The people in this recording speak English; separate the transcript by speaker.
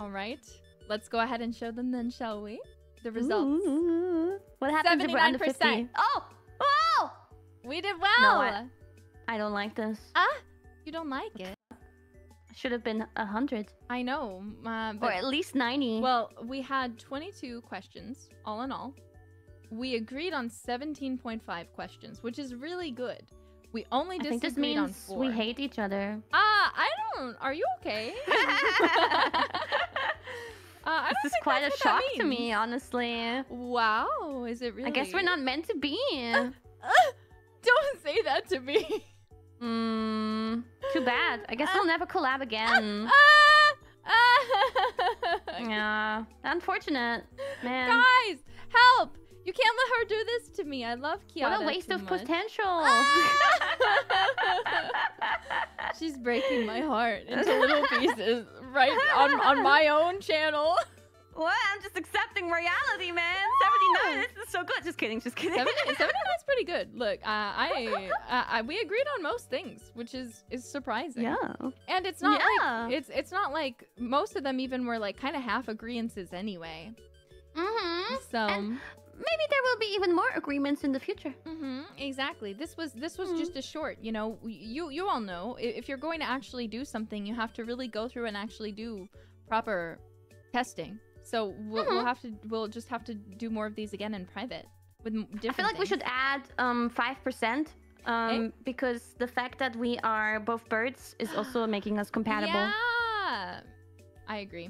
Speaker 1: All right. Let's go ahead and show them then, shall we? The results.
Speaker 2: Ooh. What happens if we're under 50?
Speaker 1: 79%.
Speaker 2: Oh! Oh!
Speaker 1: We did well.
Speaker 2: No, I- I don't like this.
Speaker 1: Ah, you don't like it.
Speaker 2: Should have been 100.
Speaker 1: I know. Uh,
Speaker 2: Or at least 90.
Speaker 1: well, we had 22 questions, all in all. We agreed on 17.5 questions, which is really good. We only
Speaker 2: I think this
Speaker 1: disagreed on
Speaker 2: means
Speaker 1: four.
Speaker 2: we hate each other.
Speaker 1: Ah, I don't. Are you okay? Uh, I don't
Speaker 2: this is quite a
Speaker 1: that's what that
Speaker 2: shock to me, honestly.
Speaker 1: Wow, is it really?
Speaker 2: I guess we're not meant to be.
Speaker 1: Don't say that to me.
Speaker 2: Hmm. Too bad. I guess we'll never collab again.
Speaker 1: Ah! Ah!
Speaker 2: Yeah. Unfortunate. Man.
Speaker 1: Guys, help! You can't let her do this to me. I love Kiara.
Speaker 2: what a waste of
Speaker 1: much.
Speaker 2: potential.
Speaker 1: She's breaking my heart into little pieces right on, on my own channel.
Speaker 2: What? I'm just accepting reality, man. 79. This is so good. Just kidding. Just kidding.
Speaker 1: 70, 79 is pretty good. Look, uh, I, uh, I we agreed on most things, which is is surprising.
Speaker 2: yeah.
Speaker 1: And it's not
Speaker 2: Yeah.
Speaker 1: like it's it's not like most of them even were like kind of half agreements anyway.
Speaker 2: Mm-hmm.
Speaker 1: So
Speaker 2: And- Maybe there will be even more agreements in the future.
Speaker 1: hmm exactly. This was this was
Speaker 2: Mhm.
Speaker 1: just a short. You know, you you all know if you're going to actually do something, you have to really go through and actually do proper testing. So we'll, we'll
Speaker 2: Mhm.
Speaker 1: have to we'll just have to do more of these again in private with different.
Speaker 2: I feel like we should add um 5% um because the fact that we are both birds is also making us compatible.
Speaker 1: Yeah, I agree.